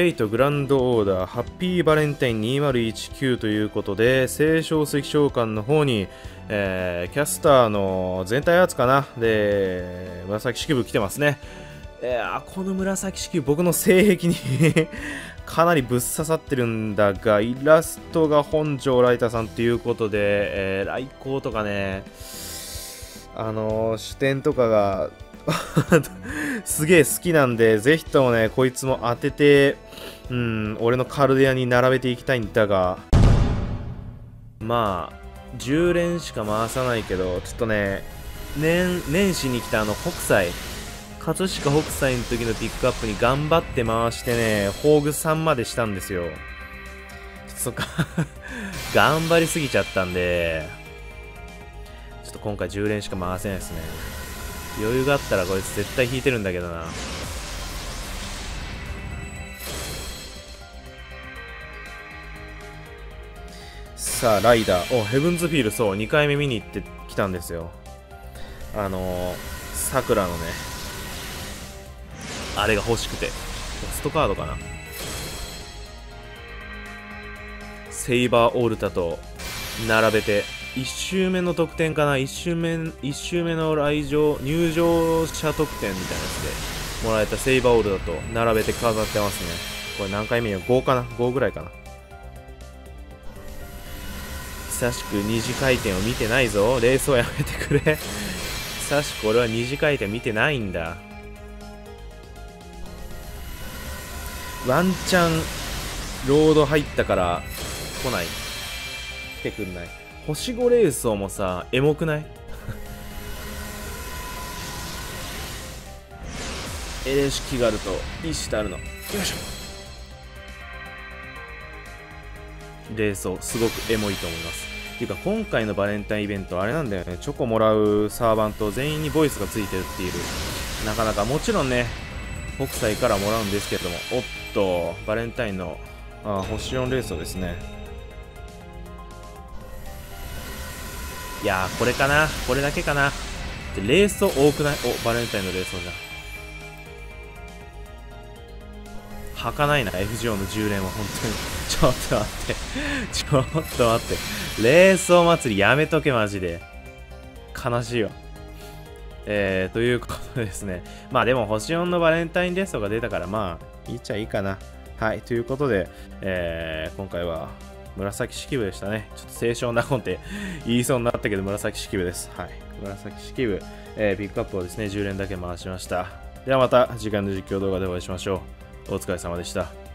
フェイトグランドオーダーハッピーバレンタイン2019ということで、聖晶石召喚の方に、えー、キャスターの全体アーツかなで、紫式部来てますね。えー、この紫式部、僕の性癖に かなりぶっ刺さってるんだが、イラストが本庄ライターさんということで、えー、頼光とかね、あのー、酒呑とかが すげえ好きなんで、ぜひともね、こいつも当てて、うん、俺のカルデアに並べていきたいんだが、まあ、10連しか回さないけど、ちょっとね、年、年始に来たあの北斎、葛飾北斎の時のピックアップに頑張って回してね、宝具3までしたんですよ。そっか 頑張りすぎちゃったんで、ちょっと今回10連しか回せないですね。余裕があったらこいつ絶対引いてるんだけどな。さあ、ライダー。お、ヘブンズフィール、そう、2回目見に行ってきたんですよ。あのー、さくらのね、あれが欲しくて。ポストカードかな。セイバーオルタと並べて1周目の得点かな？1周目 ,1 周目の来場入場者特典みたいなやつでもらえたセイバーオールだと並べて飾ってますね。これ何回目よ5かな？5ぐらいかな。久しく二次回転を見てないぞ。レースをやめてくれ。久しく俺は二次回転見てないんだ。ワンチャンロード入ったから来ない。来てくんない。星5レースをもさ、エモくない？エレシキガルとイシタルの、よいしょ。レースをすごくエモいと思います。っていうか今回のバレンタインイベントあれなんだよね、チョコもらうサーバント全員にボイスがついてるっていう、なかなかもちろんね、北斎からもらうんですけれども、おっと、バレンタインのあ星4レースをですね、いやー、これかな。これだけかな。レース多くないお、バレンタインのレースじゃん。はかないな、FGO の10連は本当に。ちょっと待って。ちょっと待って。レースを祭りやめとけ、マジで。悲しいわ。えー、ということですね。まあでも、星4のバレンタインレースが出たから、まあ、いいっちゃいいかな。はい、ということで、えー、今回は紫式部でしたね。ちょっと清少納言って言いそうになったけど、紫式部です。はい。紫式部、えー、ピックアップをですね、10連だけ回しました。ではまた次回の実況動画でお会いしましょう。お疲れ様でした。